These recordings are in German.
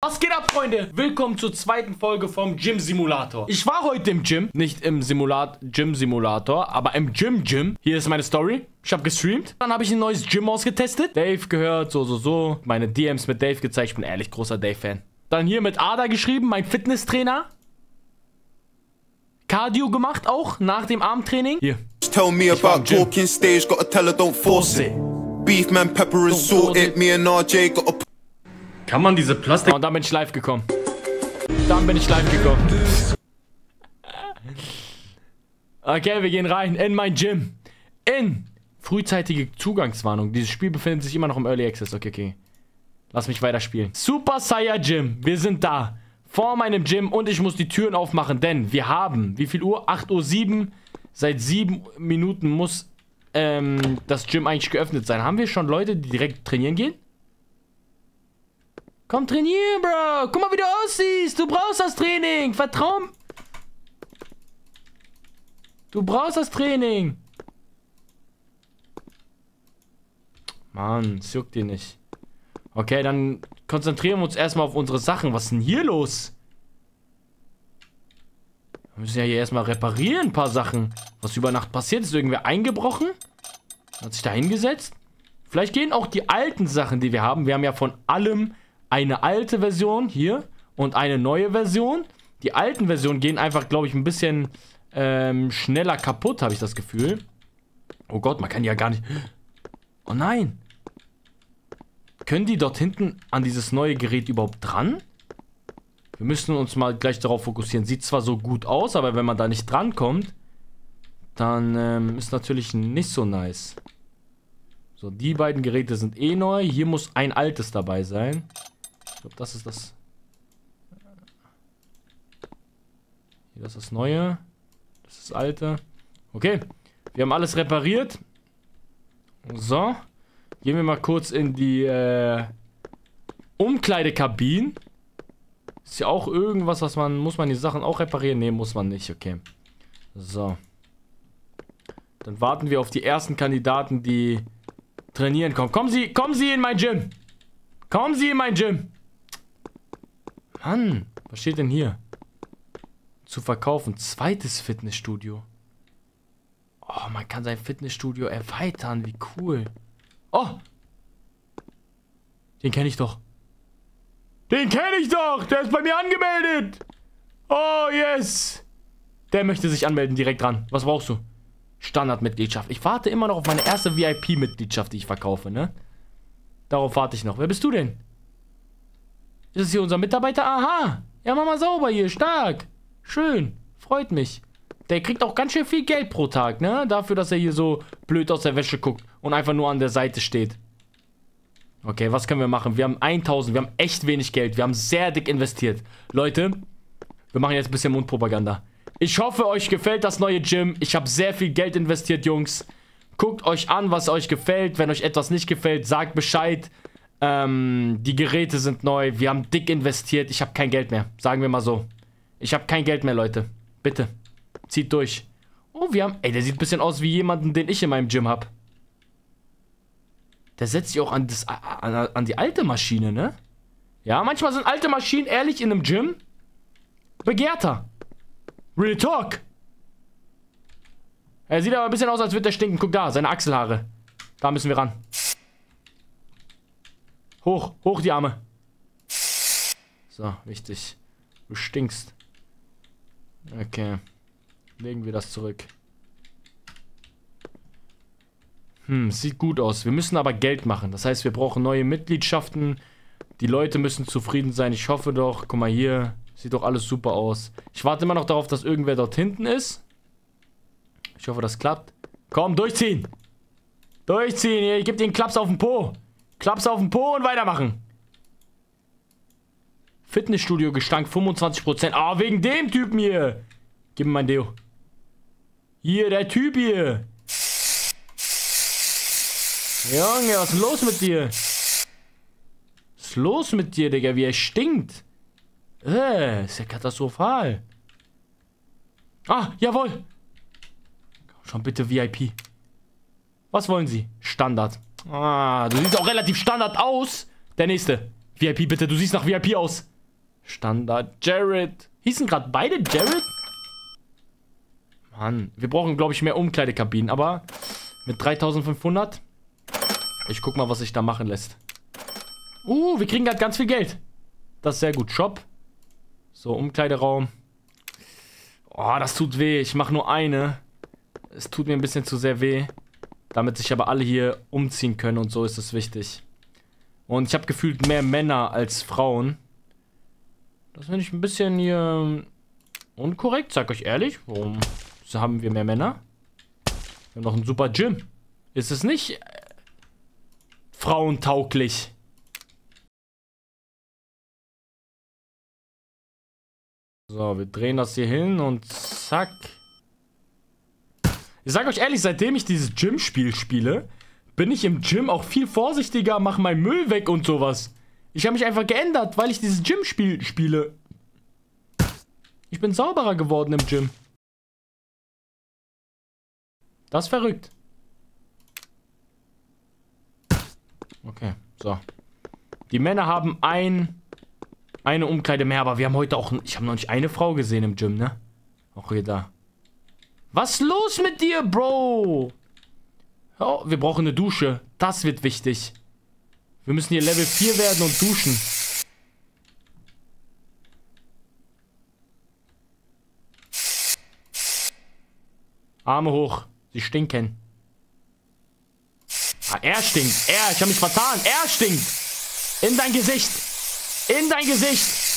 Was geht ab, Freunde? Willkommen zur zweiten Folge vom Gym Simulator. Ich war heute im Gym, nicht im Simulat Gym Simulator, aber im Gym Gym. Hier ist meine Story. Ich habe gestreamt. Dann habe ich ein neues Gym ausgetestet. Dave gehört, so, so, so. Meine DMs mit Dave gezeigt. Ich bin ehrlich großer Dave-Fan. Dann hier mit Ada geschrieben, mein Fitnesstrainer. Cardio gemacht auch, nach dem Armtraining. Hier. Tell me about talking stage, gotta tell her don't force it. Beef man, pepper and salt it. Me and RJ got a Kann man diese Plastik... Und dann bin ich live gekommen. Dann bin ich live gekommen. Okay, wir gehen rein in mein Gym. In frühzeitige Zugangswarnung. Dieses Spiel befindet sich immer noch im Early Access. Okay, okay. Lass mich weiterspielen. Super Saiyan Gym. Wir sind da. Vor meinem Gym und ich muss die Türen aufmachen, denn wir haben, wie viel Uhr? 8.07 Uhr. Seit sieben Minuten muss ähm, das Gym eigentlich geöffnet sein. Haben wir schon Leute, die direkt trainieren gehen? Komm trainieren, Bro. Guck mal, wie du aussiehst. Du brauchst das Training. Vertrau. Du brauchst das Training. Mann, es juckt dir nicht. Okay, dann konzentrieren wir uns erstmal auf unsere Sachen. Was ist denn hier los? Wir müssen ja hier erstmal reparieren, ein paar Sachen. Was über Nacht passiert? Ist irgendwer eingebrochen? Hat sich da hingesetzt? Vielleicht gehen auch die alten Sachen, die wir haben. Wir haben ja von allem eine alte Version hier und eine neue Version. Die alten Versionen gehen einfach, glaube ich, ein bisschen ähm, schneller kaputt, habe ich das Gefühl. Oh Gott, man kann ja gar nicht... Oh nein. Können die dort hinten an dieses neue Gerät überhaupt dran? Wir müssen uns mal gleich darauf fokussieren. Sieht zwar so gut aus, aber wenn man da nicht drankommt, dann ähm, ist natürlich nicht so nice. So, die beiden Geräte sind eh neu. Hier muss ein altes dabei sein. Ich glaube, das ist das... Hier, das ist das Neue. Das ist das Alte. Okay. Wir haben alles repariert. So. Gehen wir mal kurz in die äh, Umkleidekabinen. Ist ja auch irgendwas, was man... Muss man die Sachen auch reparieren? Ne, muss man nicht. Okay. So. Dann warten wir auf die ersten Kandidaten, die trainieren kommen. Kommen Sie, kommen Sie in mein Gym. Kommen Sie in mein Gym. Mann, was steht denn hier? Zu verkaufen. Zweites Fitnessstudio. Oh, man kann sein Fitnessstudio erweitern. Wie cool. Oh! Den kenne ich doch. Den kenne ich doch! Der ist bei mir angemeldet! Oh, yes! Der möchte sich anmelden, direkt dran. Was brauchst du? Standardmitgliedschaft. Ich warte immer noch auf meine erste VIP-Mitgliedschaft, die ich verkaufe, ne? Darauf warte ich noch. Wer bist du denn? Ist es hier unser Mitarbeiter? Aha. Ja, mach mal sauber hier. Stark. Schön. Freut mich. Der kriegt auch ganz schön viel Geld pro Tag, ne? Dafür, dass er hier so blöd aus der Wäsche guckt und einfach nur an der Seite steht. Okay, was können wir machen? Wir haben 1000, wir haben echt wenig Geld. Wir haben sehr dick investiert. Leute, wir machen jetzt ein bisschen Mundpropaganda. Ich hoffe, euch gefällt das neue Gym. Ich habe sehr viel Geld investiert, Jungs. Guckt euch an, was euch gefällt. Wenn euch etwas nicht gefällt, sagt Bescheid. Ähm, die Geräte sind neu. Wir haben dick investiert. Ich habe kein Geld mehr. Sagen wir mal so. Ich habe kein Geld mehr, Leute. Bitte. Zieht durch. Oh, wir haben... Ey, der sieht ein bisschen aus wie jemanden, den ich in meinem Gym habe. Der setzt sich auch an, das, an, an die alte Maschine, ne? Ja, manchmal sind alte Maschinen ehrlich in einem Gym begehrter. Real Talk. Er sieht aber ein bisschen aus, als würde der stinken. Guck da, seine Achselhaare. Da müssen wir ran. Hoch, hoch die Arme. So, wichtig. Du stinkst. Okay. Legen wir das zurück. Hm, sieht gut aus. Wir müssen aber Geld machen. Das heißt, wir brauchen neue Mitgliedschaften. Die Leute müssen zufrieden sein. Ich hoffe doch. Guck mal hier. Sieht doch alles super aus. Ich warte immer noch darauf, dass irgendwer dort hinten ist. Ich hoffe, das klappt. Komm, durchziehen. Durchziehen. Ich gebe dir einen Klaps auf den Po. Klaps auf den Po und weitermachen. Fitnessstudio-Gestank 25%. Ah, oh, wegen dem Typen hier. Gib mir mein Deo. Hier, der Typ hier. Junge, was ist los mit dir? Was ist los mit dir, Digga? Wie er stinkt. Äh, ist ja katastrophal. Ah, jawohl. Schon bitte VIP. Was wollen Sie? Standard. Ah, du siehst auch relativ Standard aus. Der nächste. VIP, bitte, du siehst nach VIP aus. Standard Jared. Hießen gerade beide Jared? Mann, wir brauchen, glaube ich, mehr Umkleidekabinen, aber mit 3500. Ich guck mal, was sich da machen lässt. Uh, wir kriegen gerade ganz viel Geld. Das ist sehr gut. Shop. So, Umkleideraum. Oh, das tut weh. Ich mache nur eine. Es tut mir ein bisschen zu sehr weh. Damit sich aber alle hier umziehen können und so ist es wichtig. Und ich habe gefühlt mehr Männer als Frauen. Das finde ich ein bisschen hier unkorrekt, sag euch ehrlich. Warum haben wir mehr Männer? Wir haben noch ein super Gym. Ist es nicht äh, frauentauglich? So, wir drehen das hier hin und zack. Ich sag euch ehrlich, seitdem ich dieses Gym-Spiel spiele, bin ich im Gym auch viel vorsichtiger, mach meinen Müll weg und sowas. Ich habe mich einfach geändert, weil ich dieses Gym-Spiel spiele. Ich bin sauberer geworden im Gym. Das ist verrückt. Okay, so. Die Männer haben ein, eine Umkleide mehr, aber wir haben heute auch... Ich habe noch nicht eine Frau gesehen im Gym, ne? Auch hier da. Was ist los mit dir, Bro? Oh, wir brauchen eine Dusche. Das wird wichtig. Wir müssen hier Level 4 werden und duschen. Arme hoch. Sie stinken. Ah, er stinkt. Er, ich habe mich vertan. Er stinkt. In dein Gesicht. In dein Gesicht.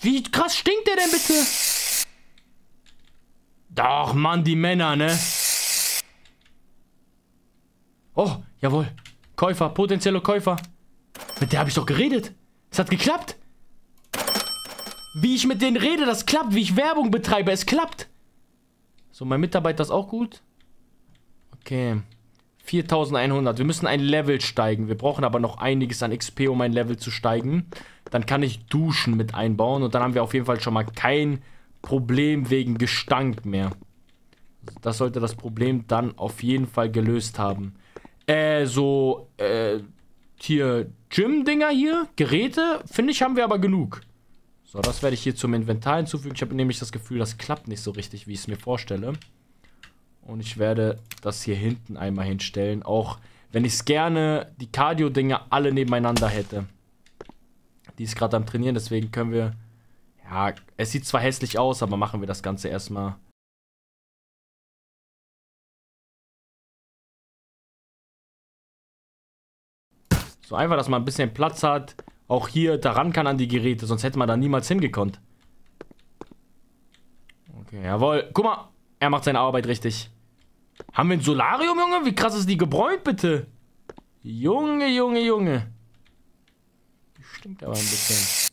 Wie krass stinkt der denn bitte? Doch, Mann, die Männer, ne? Oh, jawohl. Käufer, potenzielle Käufer. Mit der habe ich doch geredet. Es hat geklappt. Wie ich mit denen rede, das klappt. Wie ich Werbung betreibe, es klappt. So, mein Mitarbeiter ist auch gut. Okay. 4100. Wir müssen ein Level steigen. Wir brauchen aber noch einiges an XP, um ein Level zu steigen. Dann kann ich Duschen mit einbauen. Und dann haben wir auf jeden Fall schon mal kein Problem wegen Gestank mehr. Das sollte das Problem dann auf jeden Fall gelöst haben. Äh, so, äh, hier, Gym-Dinger hier, Geräte, finde ich, haben wir aber genug. So, das werde ich hier zum Inventar hinzufügen. Ich habe nämlich das Gefühl, das klappt nicht so richtig, wie ich es mir vorstelle. Und ich werde das hier hinten einmal hinstellen. Auch wenn ich es gerne, die Cardio-Dinge alle nebeneinander hätte. Die ist gerade am Trainieren, deswegen können wir... Ja, es sieht zwar hässlich aus, aber machen wir das Ganze erstmal... So einfach, dass man ein bisschen Platz hat auch hier daran kann an die Geräte, sonst hätte man da niemals hingekonnt. Okay, jawohl. Guck mal, er macht seine Arbeit richtig. Haben wir ein Solarium, Junge? Wie krass ist die gebräunt, bitte? Junge, Junge, Junge. Stinkt aber ein bisschen.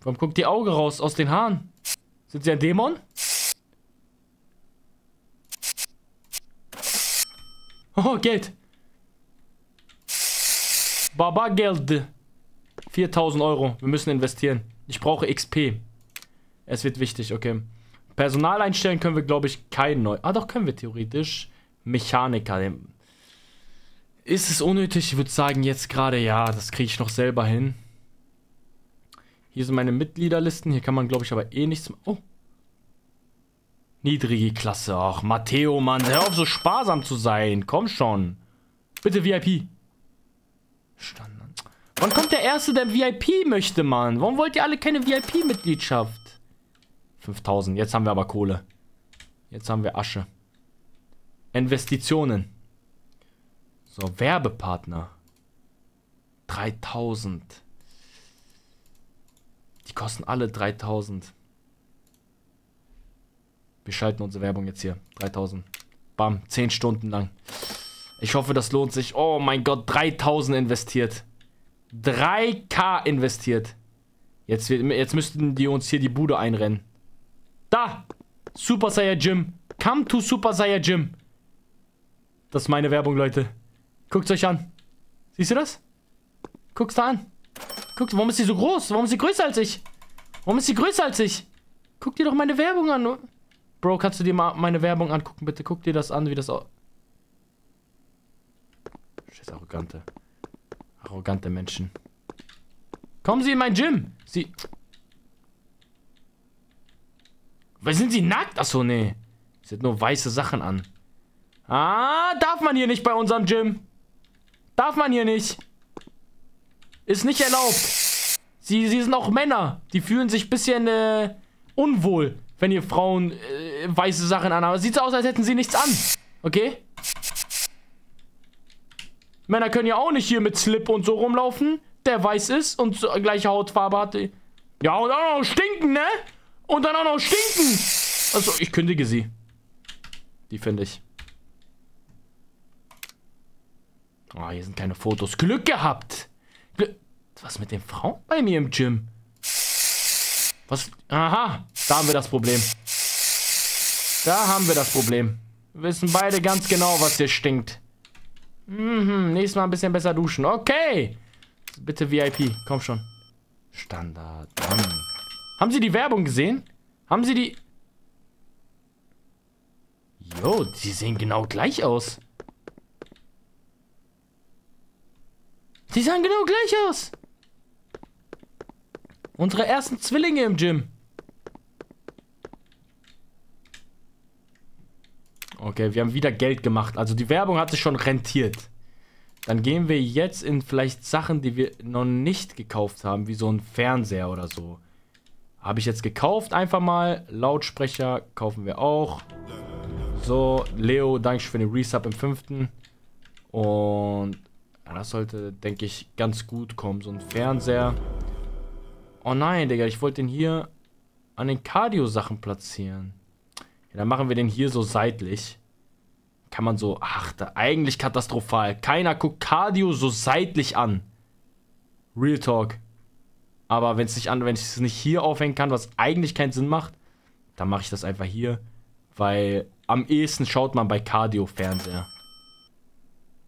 Warum guckt die Auge raus aus den Haaren? Sind sie ein Dämon? Oh, Geld. Baba Geld. 4000 Euro. Wir müssen investieren. Ich brauche XP. Es wird wichtig, okay. Personal einstellen können wir, glaube ich, kein neu. Ah, doch, können wir theoretisch. Mechaniker. Ist es unnötig? Ich würde sagen, jetzt gerade ja. Das kriege ich noch selber hin. Hier sind meine Mitgliederlisten. Hier kann man, glaube ich, aber eh nichts. Oh. Niedrige Klasse. Ach, Matteo, Mann. Hör auf, so sparsam zu sein. Komm schon. Bitte VIP. Standard. Wann kommt der Erste, der VIP möchte, Mann? Warum wollt ihr alle keine VIP-Mitgliedschaft? 5000. Jetzt haben wir aber Kohle. Jetzt haben wir Asche. Investitionen. So, Werbepartner. 3000. Die kosten alle 3000. Wir schalten unsere Werbung jetzt hier. 3000. Bam, 10 Stunden lang. Ich hoffe, das lohnt sich. Oh mein Gott, 3000 investiert. 3k investiert. Jetzt, jetzt müssten die uns hier die Bude einrennen. Da! Super Saiyan Gym. Come to Super Saiyan Gym. Das ist meine Werbung, Leute. Guckt euch an. Siehst du das? Guck's da an. Guckt, warum ist sie so groß? Warum ist sie größer als ich? Warum ist sie größer als ich? Guck dir doch meine Werbung an. Bro, kannst du dir mal meine Werbung angucken, bitte? Guck dir das an, wie das aussieht. Scheiß arrogante. Arrogante Menschen. Kommen Sie in mein Gym. Sie... Was sind Sie nackt? Achso, nee. Sie hat nur weiße Sachen an. Ah, darf man hier nicht bei unserem Gym. Darf man hier nicht. Ist nicht erlaubt. Sie, sie sind auch Männer. Die fühlen sich ein bisschen äh, unwohl, wenn ihr Frauen äh, weiße Sachen anhaben. Sieht so aus, als hätten sie nichts an. Okay? Männer können ja auch nicht hier mit Slip und so rumlaufen, der weiß ist und so gleiche Hautfarbe hat. Ja, und auch noch stinken, ne? Und dann auch noch stinken. Also, ich kündige sie. Die finde ich. Oh, hier sind keine Fotos. Glück gehabt. Glück. Was mit den Frauen bei mir im Gym? Was? Aha, da haben wir das Problem. Da haben wir das Problem. Wir wissen beide ganz genau, was hier stinkt. Mhm, nächstes Mal ein bisschen besser duschen. Okay. Bitte VIP, komm schon. Standard. Mann. Haben Sie die Werbung gesehen? Haben Sie die... Jo, die sehen genau gleich aus. Die sahen genau gleich aus. Unsere ersten Zwillinge im Gym. Okay, wir haben wieder Geld gemacht. Also die Werbung hat sich schon rentiert. Dann gehen wir jetzt in vielleicht Sachen, die wir noch nicht gekauft haben, wie so ein Fernseher oder so. Habe ich jetzt gekauft, einfach mal. Lautsprecher kaufen wir auch. So, Leo, danke für den Resub im fünften. Und das sollte, denke ich, ganz gut kommen. So ein Fernseher. Oh nein, Digga, ich wollte den hier an den Cardio-Sachen platzieren. Ja, dann machen wir den hier so seitlich. Kann man so, ach, da, eigentlich katastrophal. Keiner guckt Cardio so seitlich an. Real Talk. Aber wenn nicht an, wenn ich es nicht hier aufhängen kann, was eigentlich keinen Sinn macht, dann mache ich das einfach hier. Weil am ehesten schaut man bei Cardio-Fernseher.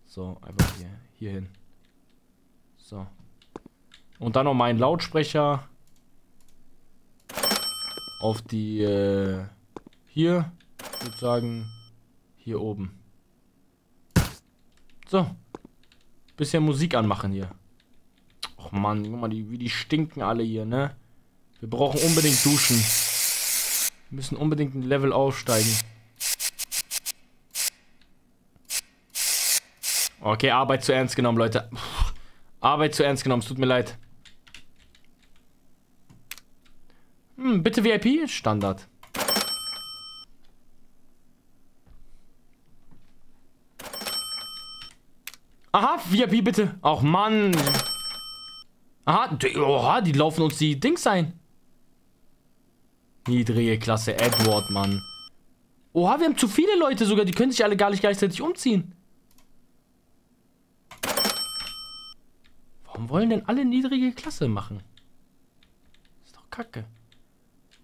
So, einfach hier, hier hin. So. Und dann noch meinen Lautsprecher auf die, äh, hier, ich würde sagen, hier oben. So. Bisschen Musik anmachen hier. Och Mann, guck mal, die, wie die stinken alle hier, ne? Wir brauchen unbedingt duschen. Wir müssen unbedingt ein Level aufsteigen. Okay, Arbeit zu ernst genommen, Leute. Arbeit zu ernst genommen, es tut mir leid. Hm, bitte VIP? Standard. Aha, VIP bitte. Ach Mann. Aha, oha, die laufen uns die Dings ein. Niedrige Klasse Edward, Mann. Oha, wir haben zu viele Leute sogar. Die können sich alle gar nicht gleichzeitig umziehen. Warum wollen denn alle niedrige Klasse machen? Ist doch kacke.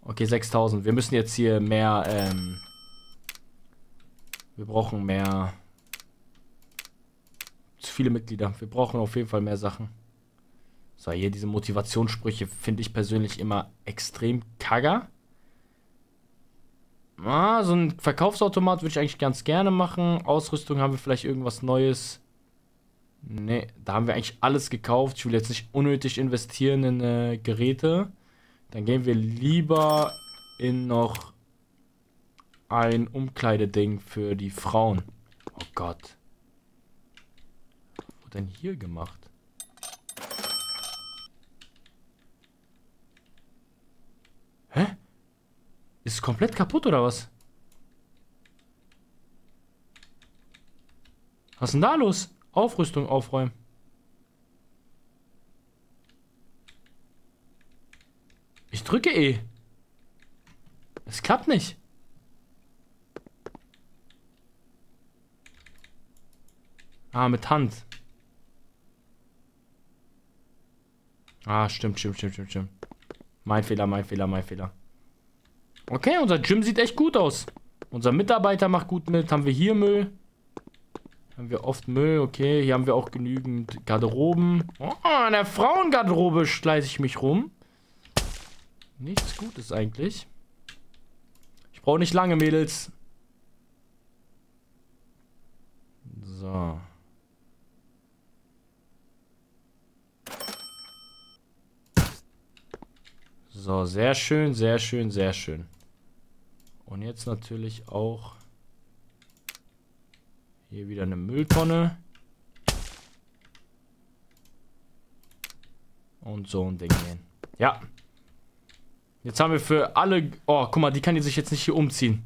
Okay, 6000. Wir müssen jetzt hier mehr, ähm... Wir brauchen mehr... Zu viele Mitglieder. Wir brauchen auf jeden Fall mehr Sachen. So, hier diese Motivationssprüche finde ich persönlich immer extrem kagger. Ah, so ein Verkaufsautomat würde ich eigentlich ganz gerne machen. Ausrüstung haben wir vielleicht irgendwas Neues. Ne, da haben wir eigentlich alles gekauft. Ich will jetzt nicht unnötig investieren in äh, Geräte. Dann gehen wir lieber in noch ein Umkleideding für die Frauen. Oh Gott. Was wurde denn hier gemacht? Hä? Ist es komplett kaputt oder was? Was ist denn da los? Aufrüstung aufräumen. Ich drücke E. Es klappt nicht. Ah, mit Hand. Ah, stimmt, stimmt, stimmt, stimmt, stimmt. Mein Fehler, mein Fehler, mein Fehler. Okay, unser Gym sieht echt gut aus. Unser Mitarbeiter macht gut mit. Haben wir hier Müll? Haben wir oft Müll, okay. Hier haben wir auch genügend Garderoben. Oh, in der Frauengarderobe schleiße ich mich rum. Nichts Gutes eigentlich. Ich brauche nicht lange, Mädels. So. So, sehr schön, sehr schön, sehr schön. Und jetzt natürlich auch hier wieder eine Mülltonne. Und so ein Ding hin. Ja. Jetzt haben wir für alle... Oh, guck mal, die kann die sich jetzt nicht hier umziehen.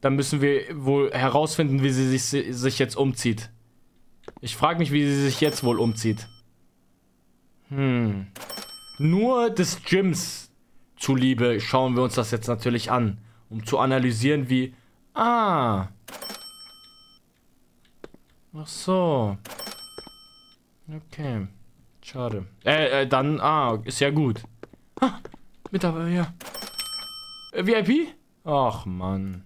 Dann müssen wir wohl herausfinden, wie sie sich, sich jetzt umzieht. Ich frage mich, wie sie sich jetzt wohl umzieht. Hm. Nur des Gyms zuliebe schauen wir uns das jetzt natürlich an. Um zu analysieren, wie... Ah. Ach so. Okay. Schade. Äh, äh, dann, ah, ist ja gut. Ha, Mitarbeiter, ja. Äh, VIP? Ach, Mann.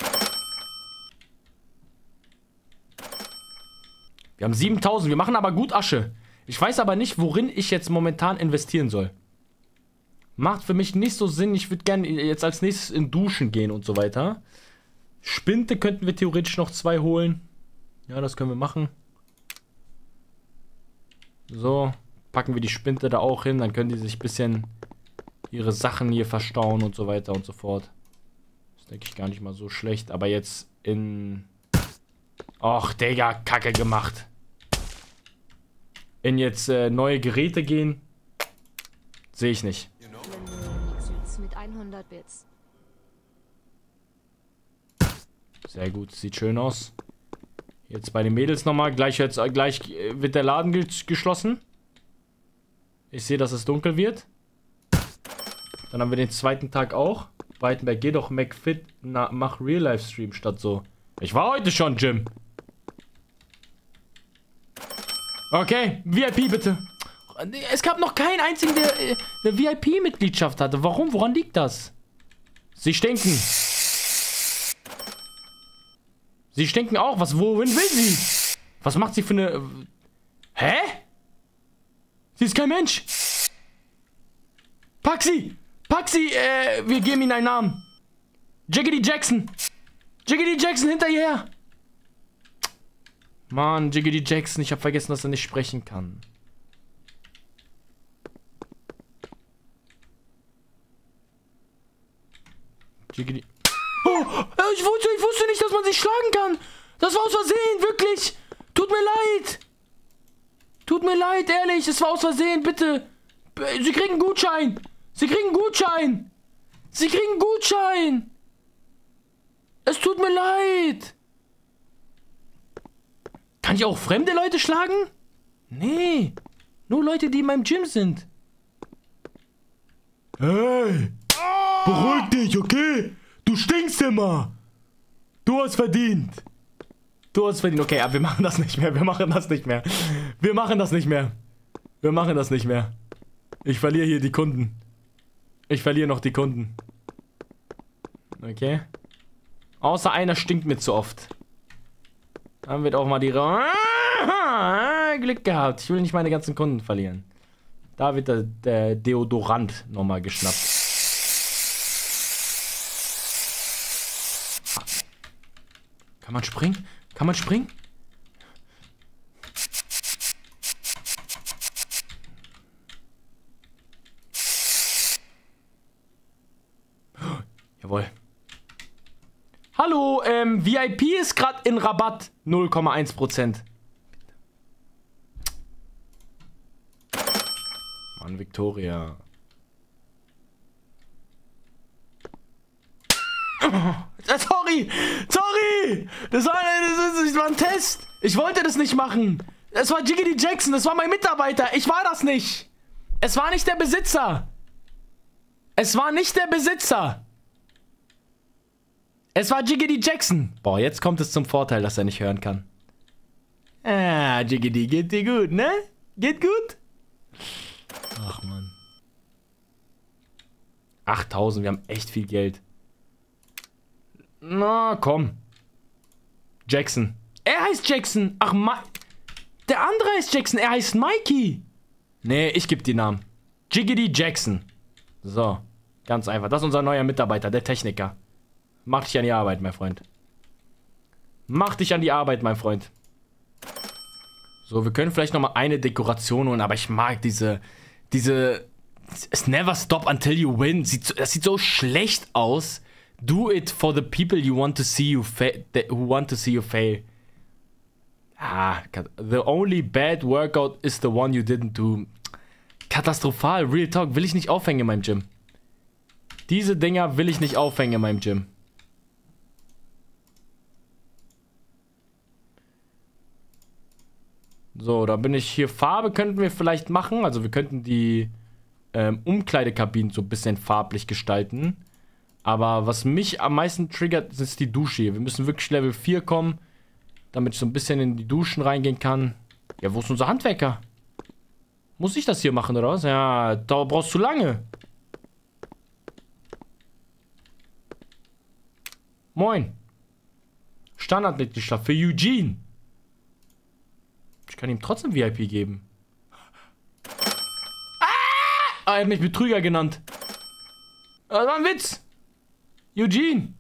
Wir haben 7000, wir machen aber gut Asche. Ich weiß aber nicht, worin ich jetzt momentan investieren soll. Macht für mich nicht so Sinn. Ich würde gerne jetzt als nächstes in Duschen gehen und so weiter. Spinte könnten wir theoretisch noch zwei holen. Ja, das können wir machen. So packen wir die Spinte da auch hin, dann können die sich ein bisschen ihre Sachen hier verstauen und so weiter und so fort. Das denke ich gar nicht mal so schlecht, aber jetzt in... Och, Digga, Kacke gemacht. In jetzt äh, neue Geräte gehen, sehe ich nicht. Sehr gut, sieht schön aus. Jetzt bei den Mädels nochmal. Gleich, jetzt, äh, gleich äh, wird der Laden geschlossen. Ich sehe, dass es dunkel wird. Dann haben wir den zweiten Tag auch. Weitenberg, geh doch McFit, na, mach Real-Life-Stream statt so. Ich war heute schon, Jim. Okay, VIP bitte. Es gab noch keinen einzigen, der äh, eine VIP-Mitgliedschaft hatte. Warum? Woran liegt das? Sie stinken. Sie stinken auch. Was, wohin will sie? Was macht sie für eine... Hä? Sie ist kein Mensch. Pack sie. Äh, wir geben ihnen einen Namen. Jiggity Jackson. Jiggity Jackson hinter ihr her. Mann, Jiggity Jackson. Ich habe vergessen, dass er nicht sprechen kann. Jiggity. Oh, ich wusste, ich wusste nicht, dass man sich schlagen kann. Das war aus Versehen, wirklich. Tut mir leid. Tut mir leid, ehrlich, es war aus Versehen, bitte. Sie kriegen einen Gutschein. Sie kriegen einen Gutschein. Sie kriegen einen Gutschein. Es tut mir leid. Kann ich auch fremde Leute schlagen? Nee. Nur Leute, die in meinem Gym sind. Hey. Beruhig dich, okay? Du stinkst immer. Du hast verdient. Du hast verdient. Okay, aber wir machen das nicht mehr. Wir machen das nicht mehr. Wir machen das nicht mehr. Wir machen das nicht mehr. Ich verliere hier die Kunden. Ich verliere noch die Kunden. Okay. Außer einer stinkt mir zu oft. Dann wird auch mal die... Glück gehabt. Ich will nicht meine ganzen Kunden verlieren. Da wird der, der Deodorant nochmal geschnappt. Kann man springen? Kann man springen? Jawohl. Hallo, ähm, VIP ist gerade in Rabatt. 0,1%. Mann, Victoria. Sorry! Sorry! Das war, das, das war ein Test! Ich wollte das nicht machen! Es war Jiggity Jackson, das war mein Mitarbeiter! Ich war das nicht! Es war nicht der Besitzer! Es war nicht der Besitzer! Es war Jiggity Jackson! Boah, jetzt kommt es zum Vorteil, dass er nicht hören kann. Ah, Jiggity, geht dir gut, ne? Geht gut? Ach, Mann. 8000, wir haben echt viel Geld. Na, komm. Jackson. Er heißt Jackson. Ach, Ma der andere heißt Jackson. Er heißt Mikey. Nee, ich gebe die Namen. Jiggity Jackson. So. Ganz einfach. Das ist unser neuer Mitarbeiter, der Techniker. Mach dich an die Arbeit, mein Freund. Mach dich an die Arbeit, mein Freund. So, wir können vielleicht nochmal eine Dekoration holen, aber ich mag diese, diese, es never stop until you win. Sieht, das sieht so schlecht aus. Do it for the people you want to see you who want to see you fail. Ah, the only bad workout is the one you didn't do. Katastrophal, Real Talk, will ich nicht aufhängen in meinem Gym. Diese Dinger will ich nicht aufhängen in meinem Gym. So, da bin ich hier. Farbe könnten wir vielleicht machen. Also wir könnten die ähm, Umkleidekabinen so ein bisschen farblich gestalten. Aber was mich am meisten triggert, ist die Dusche hier. Wir müssen wirklich Level 4 kommen damit ich so ein bisschen in die Duschen reingehen kann. Ja, wo ist unser Handwerker? Muss ich das hier machen, oder was? Ja, da brauchst du lange. Moin. Standardmitgliedschaft für Eugene. Ich kann ihm trotzdem VIP geben. Ah! Er hat mich Betrüger genannt. Das war ein Witz. Eugene.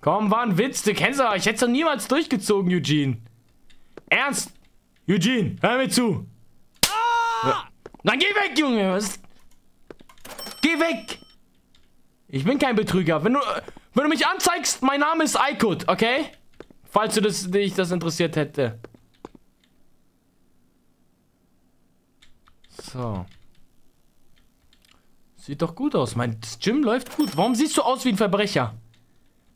Komm, war ein Witz, du kennst aber. Ich hätte es doch niemals durchgezogen, Eugene. Ernst? Eugene, hör mir zu. Ah! Dann geh weg, Junge. Was? Geh weg. Ich bin kein Betrüger. Wenn du, wenn du mich anzeigst, mein Name ist Aykut, okay? Falls du das, dich das interessiert hätte. So. Sieht doch gut aus. Mein Gym läuft gut. Warum siehst du aus wie ein Verbrecher?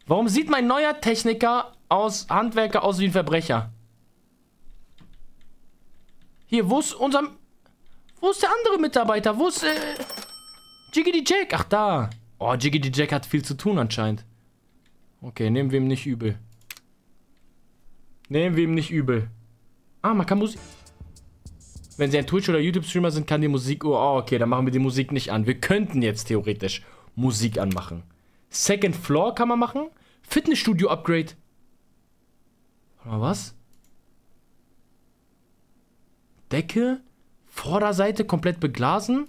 Warum sieht mein neuer Techniker aus, Handwerker aus wie ein Verbrecher? Hier, wo ist unser... Wo ist der andere Mitarbeiter? Wo ist, äh... Jiggity Jack? Ach, da. Oh, Jiggity Jack hat viel zu tun anscheinend. Okay, nehmen wir ihm nicht übel. Nehmen wir ihm nicht übel. Ah, man kann Musik... Wenn sie ein Twitch- oder YouTube-Streamer sind, kann die Musik... Oh, okay, dann machen wir die Musik nicht an. Wir könnten jetzt theoretisch Musik anmachen. Second Floor kann man machen. Fitnessstudio Upgrade. Mal was? Decke. Vorderseite komplett beglasen.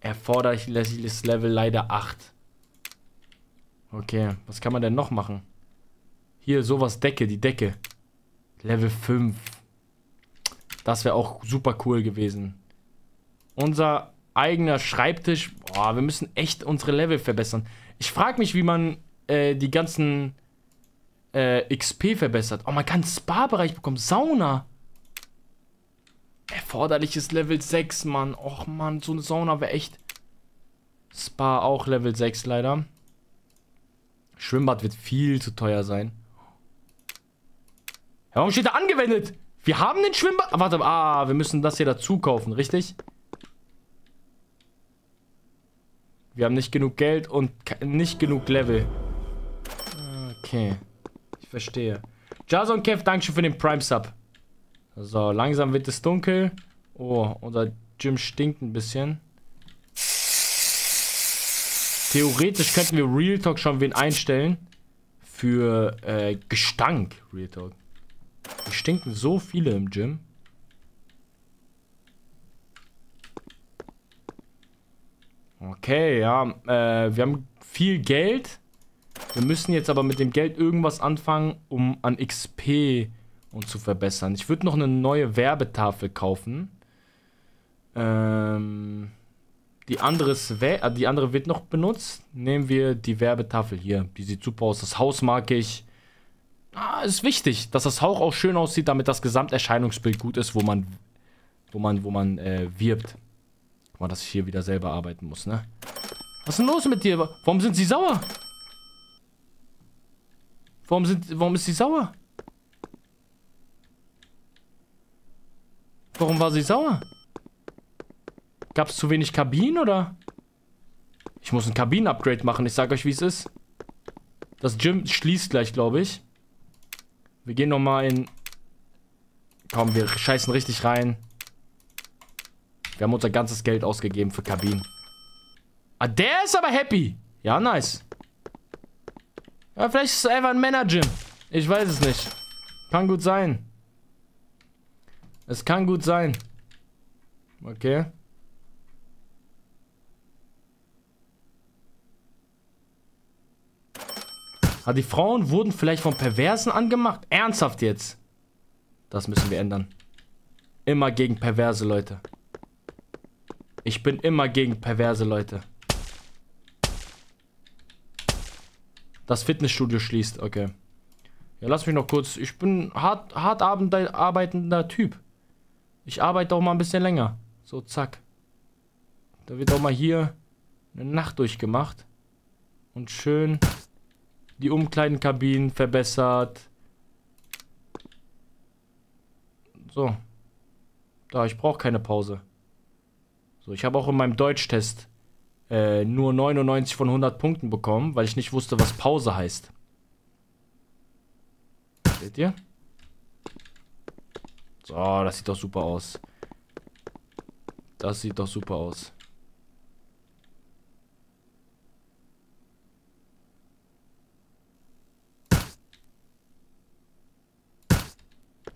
Erforderliches Level leider 8. Okay, was kann man denn noch machen? Hier, sowas Decke, die Decke. Level 5. Das wäre auch super cool gewesen. Unser eigener Schreibtisch. Boah, wir müssen echt unsere Level verbessern. Ich frage mich, wie man äh, die ganzen äh, XP verbessert. Oh, man kann Spa-Bereich bekommen. Sauna. Erforderliches Level 6, Mann. Och, Mann, so eine Sauna wäre echt... Spa auch Level 6, leider. Schwimmbad wird viel zu teuer sein. Warum steht da angewendet? Wir haben den Schwimmbad... Warte, ah, wir müssen das hier dazu kaufen, richtig? Wir haben nicht genug Geld und nicht genug Level. Okay. Ich verstehe. Jason Kev, Dankeschön für den Prime Sub. So, langsam wird es dunkel. Oh, unser Gym stinkt ein bisschen. Theoretisch könnten wir Real Talk schon wen einstellen. Für äh, Gestank, Real Talk. Es stinken so viele im Gym. Okay, ja. Äh, wir haben viel Geld. Wir müssen jetzt aber mit dem Geld irgendwas anfangen, um an XP uns zu verbessern. Ich würde noch eine neue Werbetafel kaufen. Ähm, die, andere äh, die andere wird noch benutzt. Nehmen wir die Werbetafel hier. Die sieht super aus. Das Haus mag ich. Ah, ist wichtig, dass das Haus auch schön aussieht, damit das Gesamterscheinungsbild gut ist, wo man, wo man, wo man äh, wirbt. Guck mal, dass ich hier wieder selber arbeiten muss, ne? Was ist denn los mit dir? Warum sind sie sauer? Warum sind, warum ist sie sauer? Warum war sie sauer? Gab es zu wenig Kabinen oder? Ich muss ein Kabinen-Upgrade machen. Ich sag euch, wie es ist. Das Gym schließt gleich, glaube ich. Wir gehen nochmal in... Komm, wir scheißen richtig rein. Wir haben unser ganzes Geld ausgegeben für Kabinen. Ah, der ist aber happy. Ja, nice. Ja, vielleicht ist es einfach ein Männer-Gym. Ich weiß es nicht. Kann gut sein. Es kann gut sein. Okay. Ah, die Frauen wurden vielleicht von Perversen angemacht? Ernsthaft jetzt? Das müssen wir ändern. Immer gegen perverse Leute. Ich bin immer gegen perverse Leute. Das Fitnessstudio schließt, okay. Ja, lass mich noch kurz. Ich bin hart, hart arbeitender Typ. Ich arbeite auch mal ein bisschen länger. So, zack. Da wird auch mal hier eine Nacht durchgemacht. Und schön die Umkleidenkabinen verbessert. So. Da, ich brauche keine Pause. So, ich habe auch in meinem Deutschtest äh, nur 99 von 100 Punkten bekommen, weil ich nicht wusste, was Pause heißt. Seht ihr? So, das sieht doch super aus. Das sieht doch super aus.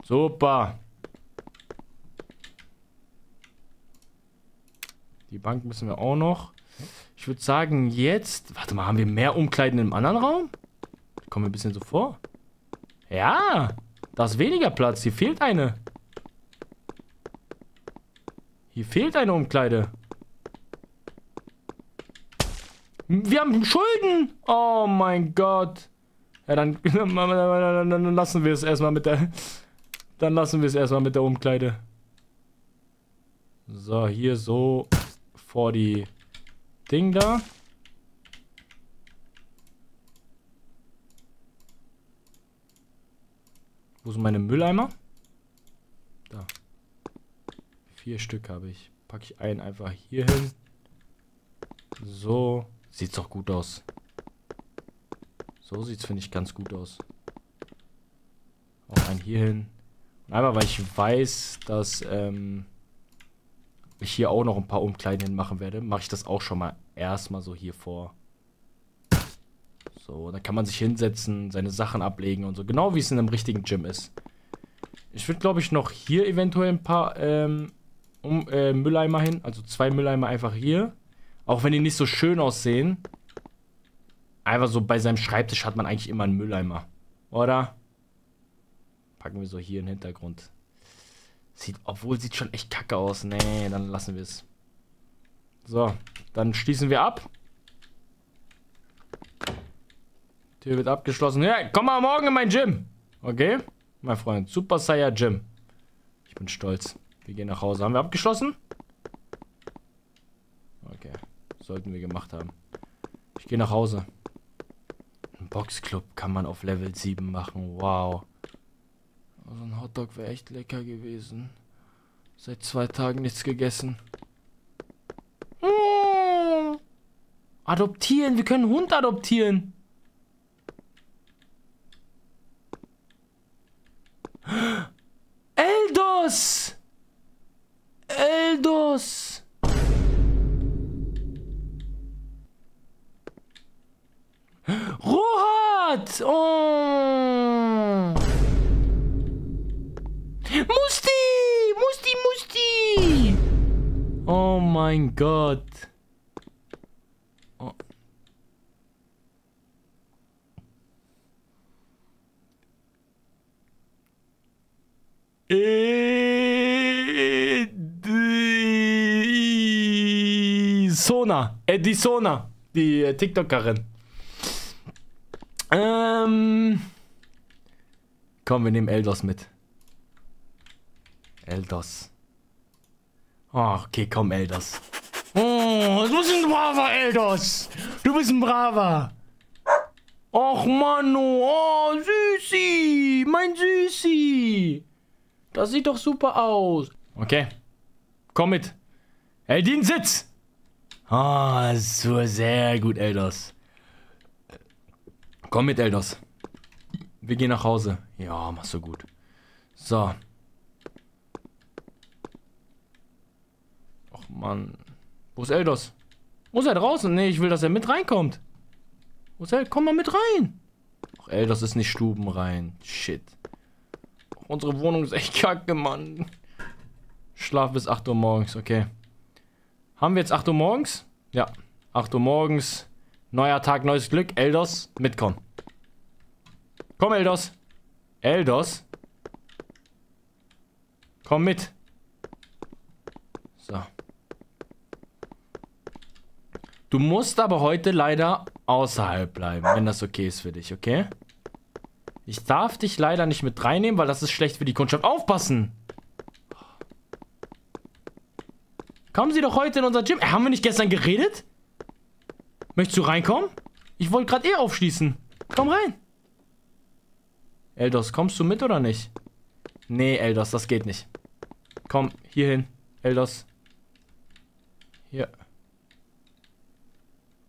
Super. Die Bank müssen wir auch noch. Ich würde sagen, jetzt... Warte mal, haben wir mehr Umkleiden im anderen Raum? Kommen wir ein bisschen so vor. Ja, da ist weniger Platz. Hier fehlt eine. Hier fehlt eine Umkleide. Wir haben Schulden. Oh mein Gott. Ja, dann, dann lassen wir es erstmal mit der... Dann lassen wir es erstmal mit der Umkleide. So, hier so vor die Ding da. Wo sind meine Mülleimer? Da. Vier Stück habe ich. Packe ich einen einfach hier hin. So. Sieht doch gut aus. So sieht es, finde ich, ganz gut aus. Auch einen hier hin. Einmal, weil ich weiß, dass ähm, ich hier auch noch ein paar Umkleiden hinmachen werde, mache ich das auch schon mal erstmal so hier vor. So, dann kann man sich hinsetzen, seine Sachen ablegen und so. Genau wie es in einem richtigen Gym ist. Ich würde, glaube ich, noch hier eventuell ein paar ähm, um, äh, Mülleimer hin. Also zwei Mülleimer einfach hier. Auch wenn die nicht so schön aussehen. Einfach so bei seinem Schreibtisch hat man eigentlich immer einen Mülleimer. Oder? Packen wir so hier im Hintergrund. Sieht, obwohl sieht schon echt kacke aus. Nee, dann lassen wir es. So, dann schließen wir ab. Tür wird abgeschlossen. Ja, komm mal morgen in mein Gym. Okay? Mein Freund. Super Saiyan Gym. Ich bin stolz. Wir gehen nach Hause. Haben wir abgeschlossen? Okay. Sollten wir gemacht haben. Ich gehe nach Hause. Ein Boxclub kann man auf Level 7 machen. Wow. Also ein Hotdog wäre echt lecker gewesen. Seit zwei Tagen nichts gegessen. Oh. Adoptieren, wir können Hund adoptieren. Eldos! Eldos! Rohat! Oh! Mein Gott. Oh. Edisona. Edisona. Die äh, TikTokerin. Ähm. Komm, wir nehmen Eldos mit. Eldos. Oh, okay, komm, Eldos. Oh, du bist ein braver Eldos. Du bist ein braver. Och, Manu. Oh, Süßi. Mein Süßi. Das sieht doch super aus. Okay. Komm mit. Eldin, sitz. Ah, oh, so sehr gut, Eldos. Komm mit, Eldos. Wir gehen nach Hause. Ja, machst du gut. So. Mann. Wo ist Eldos? Wo ist er draußen? Nee, ich will, dass er mit reinkommt. Wo ist er? Komm mal mit rein. Ach, Eldos ist nicht stubenrein. Shit. Unsere Wohnung ist echt kacke, Mann. Schlaf bis 8 Uhr morgens, okay. Haben wir jetzt 8 Uhr morgens? Ja. 8 Uhr morgens. Neuer Tag, neues Glück. Eldos, mitkommen. Komm, Eldos. Eldos. Komm mit. So. Du musst aber heute leider außerhalb bleiben, wenn das okay ist für dich, okay? Ich darf dich leider nicht mit reinnehmen, weil das ist schlecht für die Kundschaft. Aufpassen! Kommen Sie doch heute in unser Gym. Äh, haben wir nicht gestern geredet? Möchtest du reinkommen? Ich wollte gerade eh aufschließen. Komm rein. Eldos, kommst du mit oder nicht? Nee, Eldos, das geht nicht. Komm, hier hin. Eldos. Hier.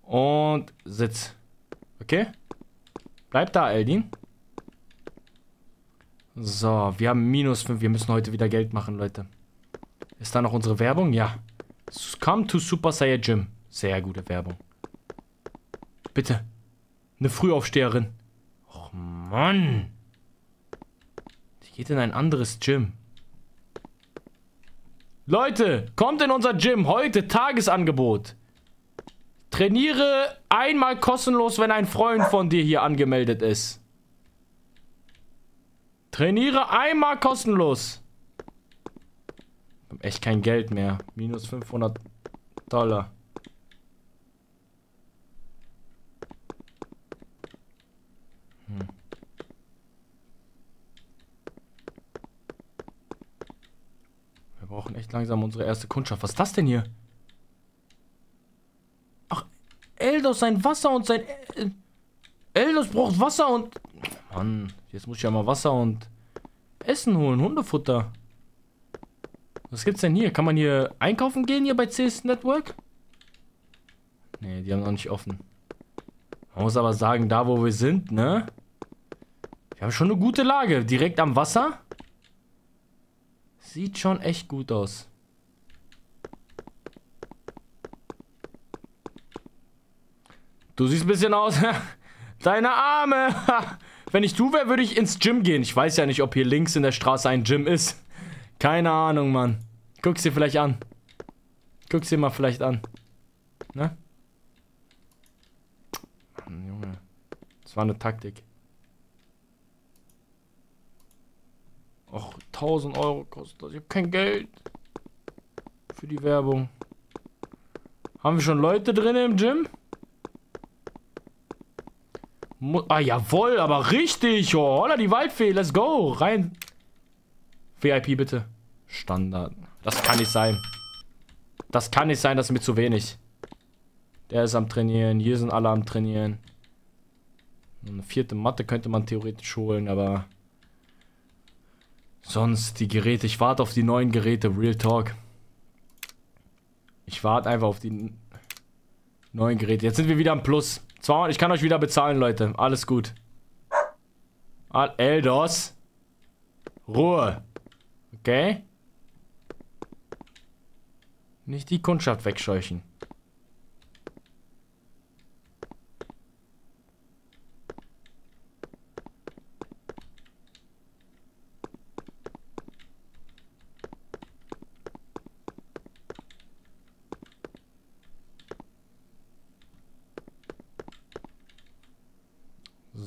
Und sitz. Okay? Bleib da, Eldin. So, wir haben minus 5. Wir müssen heute wieder Geld machen, Leute. Ist da noch unsere Werbung? Ja. Come to Super Saiyan Gym. Sehr gute Werbung. Bitte. Eine Frühaufsteherin. Och, Mann. Die geht in ein anderes Gym. Leute, kommt in unser Gym. Heute Tagesangebot. Trainiere einmal kostenlos, wenn ein Freund von dir hier angemeldet ist. Trainiere einmal kostenlos. Ich hab echt kein Geld mehr. Minus 500 Dollar. Hm. Wir brauchen echt langsam unsere erste Kundschaft. Was ist das denn hier? Eldos, sein Wasser und sein... Äh, Eldos braucht Wasser und... Mann, jetzt muss ich ja mal Wasser und Essen holen, Hundefutter. Was gibt's denn hier? Kann man hier einkaufen gehen hier bei CS Network? Nee, die haben noch nicht offen. Man muss aber sagen, da wo wir sind, ne? Wir haben schon eine gute Lage. Direkt am Wasser. Sieht schon echt gut aus. Du siehst ein bisschen aus. Deine Arme. Wenn ich du wäre, würde ich ins Gym gehen. Ich weiß ja nicht, ob hier links in der Straße ein Gym ist. Keine Ahnung, Mann. Guck's dir vielleicht an. Guck's dir mal vielleicht an. Ne? Mann, Junge. Das war eine Taktik. Och, 1000 Euro kostet das. Ich hab kein Geld. Für die Werbung. Haben wir schon Leute drin im Gym? Ah, jawohl, aber richtig. Oh, holla, die Waldfee. Let's go. Rein. VIP, bitte. Standard. Das kann nicht sein. Das kann nicht sein, das ist mir zu wenig. Der ist am Trainieren. Hier sind alle am Trainieren. Eine vierte Matte könnte man theoretisch holen, aber... Sonst die Geräte. Ich warte auf die neuen Geräte. Real Talk. Ich warte einfach auf die neuen Geräte. Jetzt sind wir wieder am Plus. 200, ich kann euch wieder bezahlen, Leute. Alles gut. Eldos. Ruhe. Okay? Nicht die Kundschaft wegscheuchen.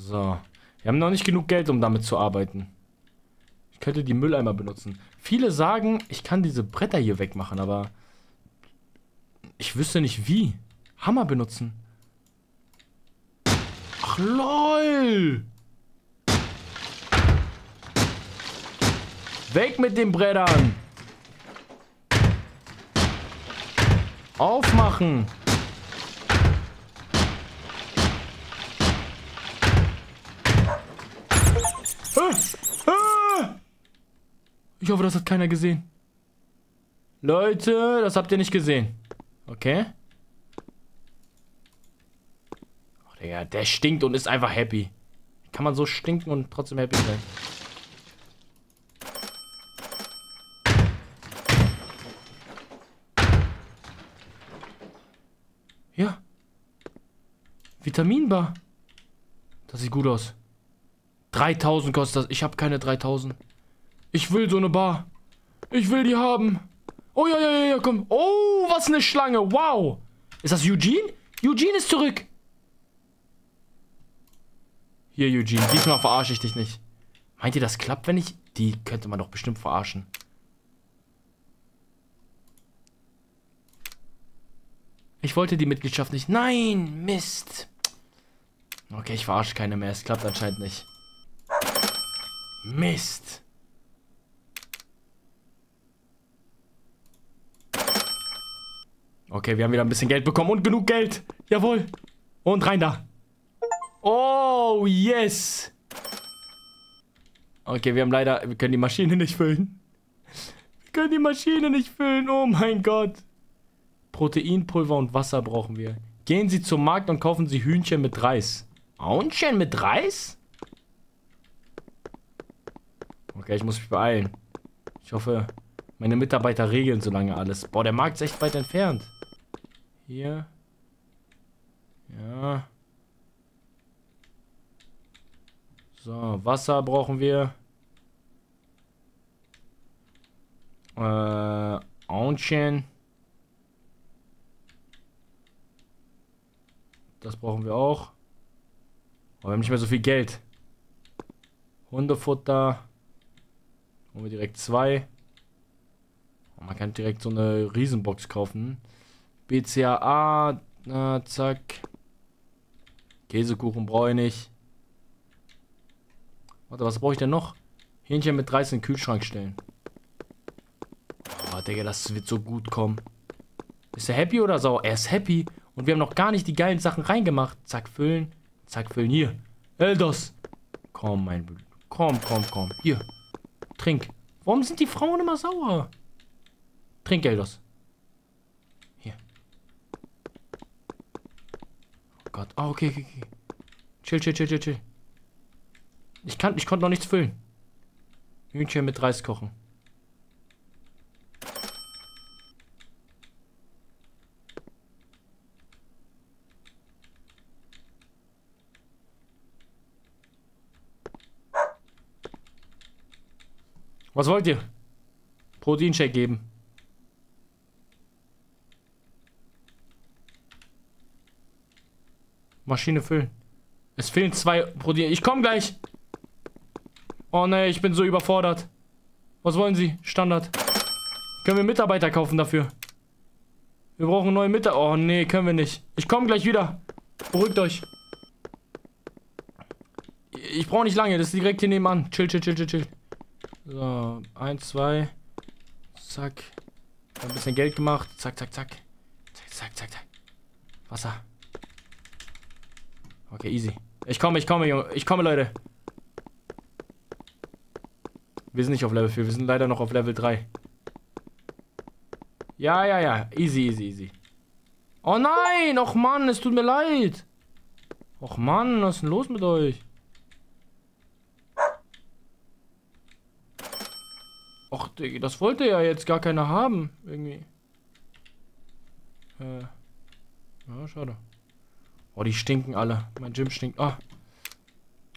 So. Wir haben noch nicht genug Geld, um damit zu arbeiten. Ich könnte die Mülleimer benutzen. Viele sagen, ich kann diese Bretter hier wegmachen, aber... Ich wüsste nicht wie. Hammer benutzen. Ach, lol! Weg mit den Brettern! Aufmachen! Ich hoffe, das hat keiner gesehen. Leute, das habt ihr nicht gesehen. Okay? Oh, Digga, der stinkt und ist einfach happy. Kann man so stinken und trotzdem happy sein? Ja. Vitaminbar. Das sieht gut aus. 3000 kostet das. Ich habe keine 3000. Ich will so eine Bar. Ich will die haben. Oh ja, ja, ja, ja, komm. Oh, was eine Schlange. Wow. Ist das Eugene? Eugene ist zurück. Hier, Eugene, diesmal verarsche ich dich nicht. Meint ihr, das klappt, wenn ich... Die könnte man doch bestimmt verarschen. Ich wollte die Mitgliedschaft nicht. Nein, Mist. Okay, ich verarsche keine mehr. Es klappt anscheinend nicht. Mist. Okay, wir haben wieder ein bisschen Geld bekommen und genug Geld. Jawohl. Und rein da. Oh, yes. Okay, wir haben leider... Wir können die Maschine nicht füllen. Wir können die Maschine nicht füllen. Oh mein Gott. Proteinpulver und Wasser brauchen wir. Gehen Sie zum Markt und kaufen Sie Hühnchen mit Reis. Hühnchen mit Reis? Okay, ich muss mich beeilen. Ich hoffe, meine Mitarbeiter regeln so lange alles. Boah, der Markt ist echt weit entfernt. Hier. Ja. So, Wasser brauchen wir. Äh, Aunchen. Das brauchen wir auch. Aber wir haben nicht mehr so viel Geld. Hundefutter. Holen wir direkt zwei. Oh, man kann direkt so eine Riesenbox kaufen. BCAA. Na, zack. Käsekuchen brauche ich nicht. Warte, was brauche ich denn noch? Hähnchen mit 13 in den Kühlschrank stellen. Oh, Digga, das wird so gut kommen. Ist er happy oder sauer? Er ist happy. Und wir haben noch gar nicht die geilen Sachen reingemacht. Zack, füllen. Zack, füllen. Hier. Eldos. Komm, mein Blut. Komm, komm, komm. Hier. Trink. Warum sind die Frauen immer sauer? Trink, Eldos. Hier. Oh Gott. Oh, okay, okay, okay. Chill, chill, chill, chill, chill. Ich kann, ich konnte noch nichts füllen. Hühnchen mit Reis kochen. Was wollt ihr? Proteinshake geben. Maschine füllen. Es fehlen zwei Protein. Ich komme gleich. Oh ne, ich bin so überfordert. Was wollen Sie? Standard. Können wir Mitarbeiter kaufen dafür? Wir brauchen neue Mitarbeiter. Oh ne, können wir nicht. Ich komme gleich wieder. Beruhigt euch. Ich brauche nicht lange, das ist direkt hier nebenan. Chill, chill, chill, chill, chill. So, eins, zwei. Zack. Ein bisschen Geld gemacht. Zack, zack, zack. Zack, zack, zack, zack. Wasser. Okay, easy. Ich komme, ich komme, Junge. Ich komme, Leute. Wir sind nicht auf Level 4, wir sind leider noch auf Level 3. Ja, ja, ja. Easy, easy, easy. Oh nein! Och Mann, es tut mir leid. Och Mann, was ist denn los mit euch? Och, das wollte ja jetzt gar keiner haben. Irgendwie. Äh. Ja, schade. Oh, die stinken alle. Mein Gym stinkt. Oh.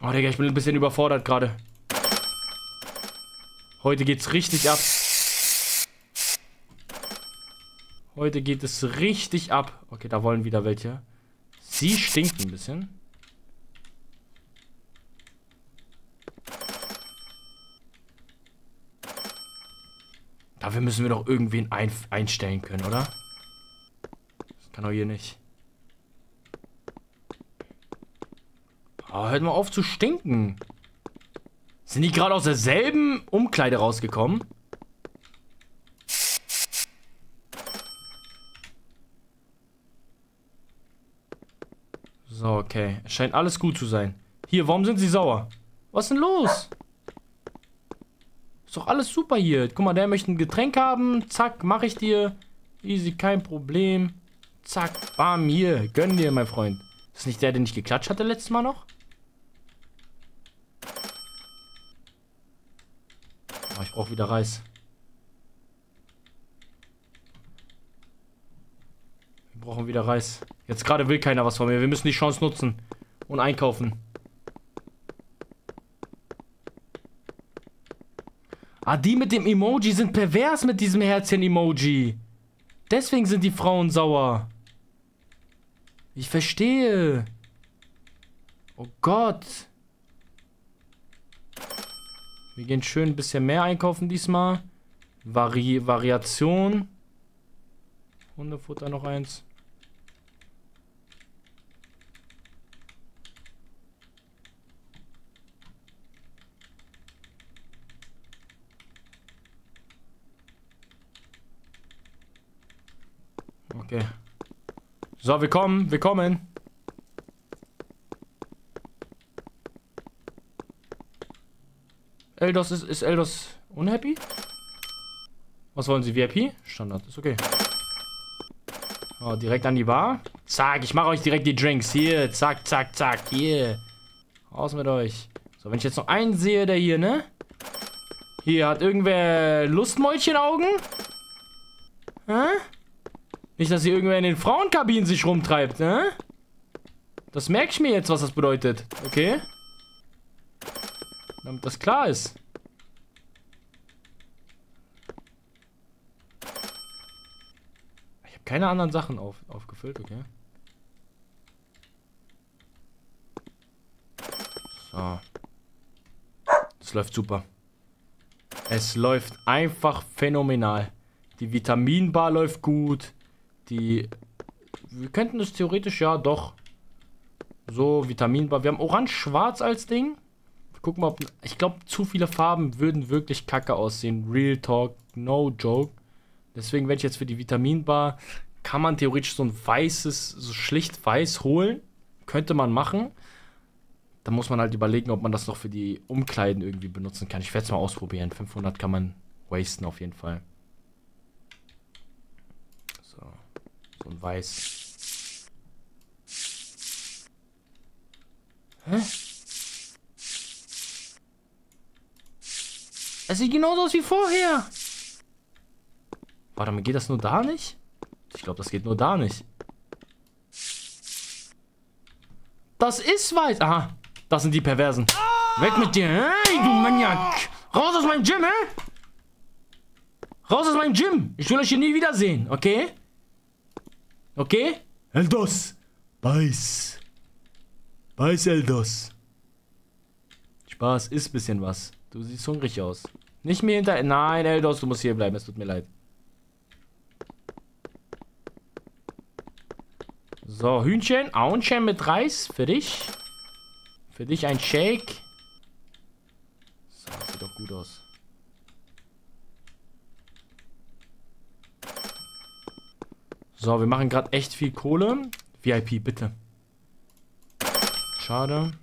Oh, Digga, ich bin ein bisschen überfordert gerade. Heute geht's richtig ab. Heute geht es richtig ab. Okay, da wollen wieder welche. Sie stinkt ein bisschen. Dafür müssen wir doch irgendwen ein einstellen können, oder? Das kann doch hier nicht. Oh, hört mal auf zu stinken. Sind die gerade aus derselben Umkleide rausgekommen? So, okay. Es scheint alles gut zu sein. Hier, warum sind sie sauer? Was ist denn los? Ist doch alles super hier. Guck mal, der möchte ein Getränk haben. Zack, mache ich dir. Easy, kein Problem. Zack, bam, hier. Gönn dir, mein Freund. Ist nicht der, den ich geklatscht hatte letztes Mal noch? Oh, ich brauche wieder Reis. Wir brauchen wieder Reis. Jetzt gerade will keiner was von mir. Wir müssen die Chance nutzen und einkaufen. Ah, die mit dem Emoji sind pervers mit diesem Herzchen-Emoji. Deswegen sind die Frauen sauer. Ich verstehe. Oh Gott. Wir gehen schön ein bisschen mehr einkaufen diesmal. Vari Variation. Hundefutter noch eins. Okay. So, wir kommen, wir kommen. Eldos ist, ist Eldos unhappy? Was wollen Sie, VIP? Standard, ist okay. Oh, direkt an die Bar. Zack, ich mache euch direkt die Drinks. Hier, zack, zack, zack, hier. Raus mit euch. So, wenn ich jetzt noch einen sehe, der hier, ne? Hier, hat irgendwer Lustmäulchenaugen? Hä? Nicht, dass hier irgendwer in den Frauenkabinen sich rumtreibt, ne? Das merke ich mir jetzt, was das bedeutet. Okay? Damit das klar ist. Ich habe keine anderen Sachen auf, aufgefüllt, okay? So. Das läuft super. Es läuft einfach phänomenal. Die Vitaminbar läuft gut. Die... Wir könnten das theoretisch ja doch. So, Vitaminbar. Wir haben orange-schwarz als Ding. Guck mal, ob. Ich glaube, zu viele Farben würden wirklich kacke aussehen. Real Talk, no joke. Deswegen werde ich jetzt für die Vitaminbar. Kann man theoretisch so ein weißes, so schlicht weiß holen. Könnte man machen. Da muss man halt überlegen, ob man das noch für die Umkleiden irgendwie benutzen kann. Ich werde es mal ausprobieren. 500 kann man wasten auf jeden Fall. So. So ein Weiß. Hä? Es sieht genauso aus wie vorher. Warte mal, geht das nur da nicht? Ich glaube, das geht nur da nicht. Das ist weiß. Aha, das sind die Perversen. Weg mit dir. Hey, du Maniak. Raus aus meinem Gym, hä? Raus aus meinem Gym. Ich will euch hier nie wiedersehen, okay? Okay? Eldos. Beiß. Beiß, Eldos. Spaß, ist bisschen was. Du siehst hungrig aus. Nicht mehr hinter... Nein, Eldos, du musst hier bleiben. Es tut mir leid. So, Hühnchen. Auenchen mit Reis. Für dich. Für dich ein Shake. So, das sieht doch gut aus. So, wir machen gerade echt viel Kohle. VIP, bitte. Schade.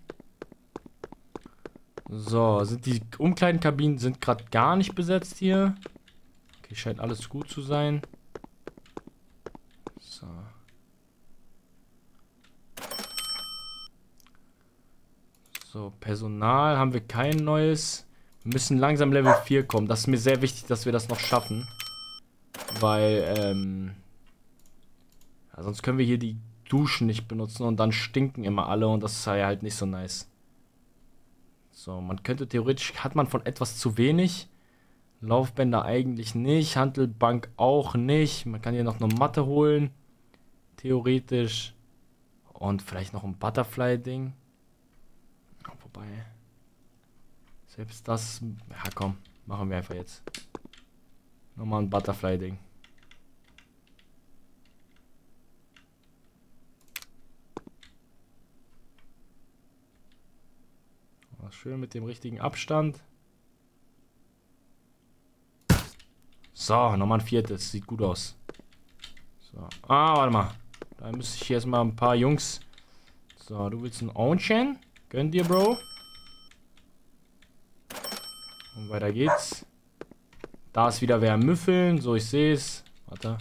So, sind die Umkleidenkabinen sind gerade gar nicht besetzt hier. Okay, scheint alles gut zu sein. So. So, Personal haben wir kein neues. Wir müssen langsam Level 4 kommen. Das ist mir sehr wichtig, dass wir das noch schaffen. Weil, ähm... Ja, sonst können wir hier die Duschen nicht benutzen und dann stinken immer alle und das ist halt nicht so nice. So, man könnte theoretisch, hat man von etwas zu wenig. Laufbänder eigentlich nicht, Handelbank auch nicht. Man kann hier noch eine Matte holen. Theoretisch. Und vielleicht noch ein Butterfly-Ding. Wobei. Selbst das. Ja, komm. Machen wir einfach jetzt. Nochmal ein Butterfly-Ding. Schön mit dem richtigen Abstand. So, nochmal ein viertes. Sieht gut aus. So. Ah, warte mal. Da müsste ich erstmal ein paar Jungs. So, du willst ein Ownchen? Gönn dir, Bro. Und weiter geht's. Da ist wieder wer Müffeln. So, ich sehe es. Warte.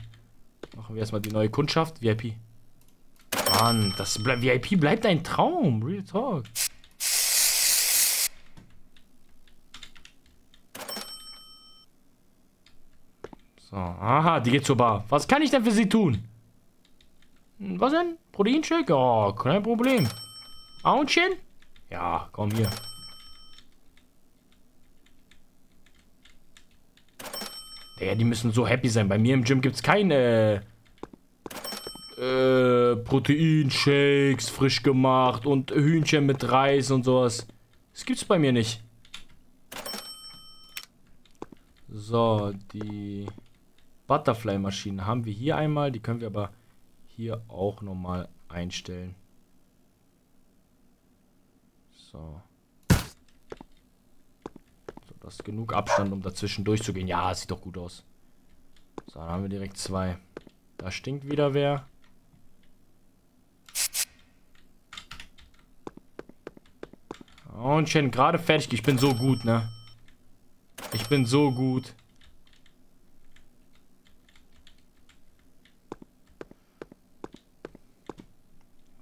Machen wir erstmal die neue Kundschaft. VIP. Mann, das ble VIP bleibt ein Traum. Real Talk. So, aha, die geht zur Bar. Was kann ich denn für sie tun? Was denn? Proteinshake? Ja, kein Problem. Aunchen? Ja, komm hier. Ja, die müssen so happy sein. Bei mir im Gym gibt es keine äh, Proteinshakes frisch gemacht und Hühnchen mit Reis und sowas. Das gibt's bei mir nicht. So, die Butterfly-Maschinen haben wir hier einmal. Die können wir aber hier auch nochmal einstellen. So. So, das ist genug Abstand, um dazwischen durchzugehen. Ja, sieht doch gut aus. So, dann haben wir direkt zwei. Da stinkt wieder wer. Und schon gerade fertig. Ich bin so gut, ne? Ich bin so gut.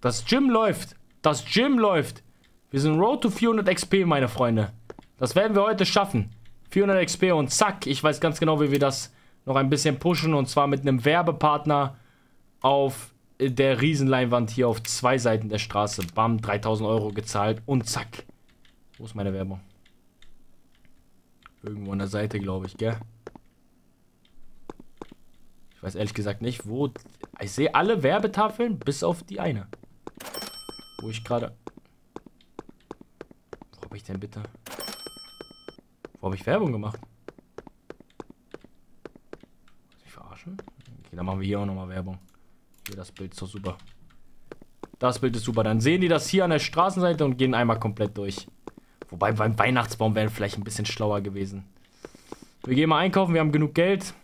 Das Gym läuft. Das Gym läuft. Wir sind Road to 400 XP, meine Freunde. Das werden wir heute schaffen. 400 XP und zack, ich weiß ganz genau, wie wir das noch ein bisschen pushen. Und zwar mit einem Werbepartner auf der Riesenleinwand hier auf zwei Seiten der Straße. Bam, 3000 Euro gezahlt und zack. Wo ist meine Werbung? Irgendwo an der Seite, glaube ich, gell? Ich weiß ehrlich gesagt nicht, wo... Ich sehe alle Werbetafeln, bis auf die eine. Wo ich gerade... Wo habe ich denn bitte... Wo habe ich Werbung gemacht? ich verarschen? Okay, dann machen wir hier auch nochmal Werbung. Hier, das Bild ist doch super. Das Bild ist super. Dann sehen die das hier an der Straßenseite und gehen einmal komplett durch. Wobei beim Weihnachtsbaum wäre vielleicht ein bisschen schlauer gewesen. Wir gehen mal einkaufen, wir haben genug Geld.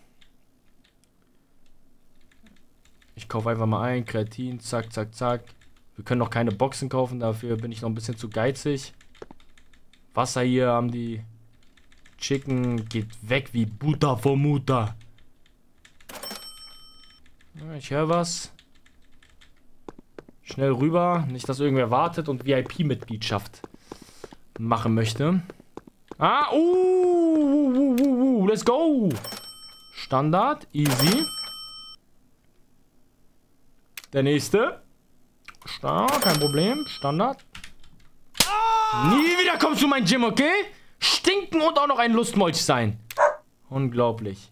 Ich kaufe einfach mal ein, Kreatin, zack, zack, zack. Wir können noch keine Boxen kaufen, dafür bin ich noch ein bisschen zu geizig. Wasser hier haben die. Chicken geht weg wie Butter vom Mutter. Ich höre was. Schnell rüber, nicht dass irgendwer wartet und VIP-Mitgliedschaft machen möchte. Ah, uh, uh, uh, uh, let's go. Standard, easy. Der nächste. Stark, kein Problem. Standard. Nie wieder kommst du mein Gym, okay? Stinken und auch noch ein Lustmolch sein. Unglaublich.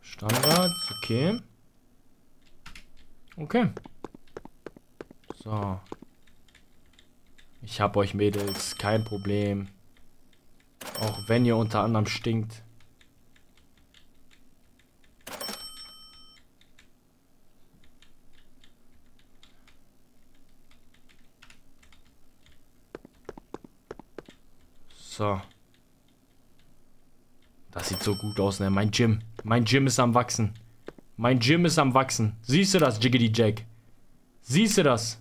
Standard, okay. Okay. So. Ich hab euch Mädels, kein Problem. Auch wenn ihr unter anderem stinkt. So. Das sieht so gut aus, ne? Mein Gym. Mein Gym ist am Wachsen. Mein Gym ist am Wachsen. Siehst du das, Jiggity Jack? Siehst du das?